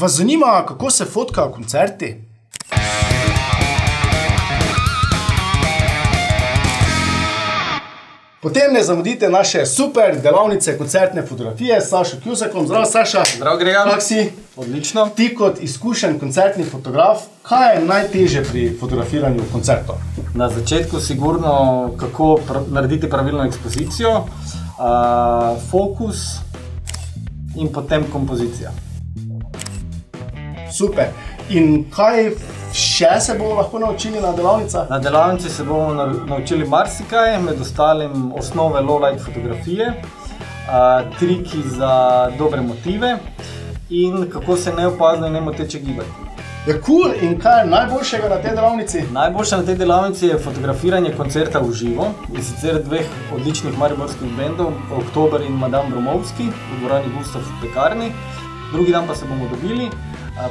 Vas zanima, kako se fotkajo koncerti? Potem ne zamudite naše super delavnice koncertne fotografije s Sašo Kjusekom. Zdravo, Saša. Zdravo, Grega. Kak si? Odlično. Ti kot izkušen koncertni fotograf, kaj je najtežje pri fotografiranju koncertov? Na začetku sigurno, kako pr narediti pravilno ekspozicijo, uh, fokus in potem kompozicija. Super. In kaj še se bomo lahko naučili na delavnicah? Na delavnici se bomo naučili marsikaj, med ostalim osnove low-light fotografije, uh, triki za dobre motive in kako se neopazno in nemoteče gibati. Je kul cool. in kaj je najboljšega na tej delavnici? Najboljše na tej delavnici je fotografiranje koncerta v živo in sicer dveh odličnih mariborskih bendov, Oktober in Madame Bromovski v dvorani Gustav v pekarni. Drugi dan pa se bomo dobili,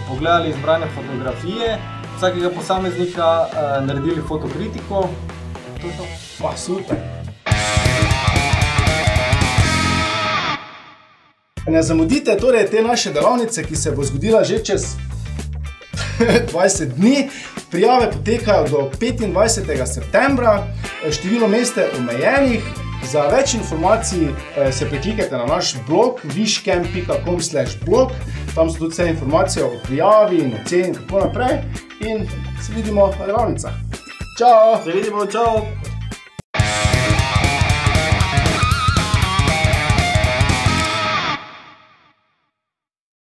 pogledali izbrane fotografije, vsakega posameznika naredili fotokritiko. To je to. Pa super. Ne zamudite torej te naše delavnice, ki se bo zgodila že čez 20 dni. Prijave potekajo do 25. septembra, število mest je omejenih. Za več informacij se priklikajte na naš blog viškem.com/blog, tam so tudi vse informacije o prijavi in o ceni in tako naprej. In se vidimo na delavnicah. Čau! Se vidimo, čau!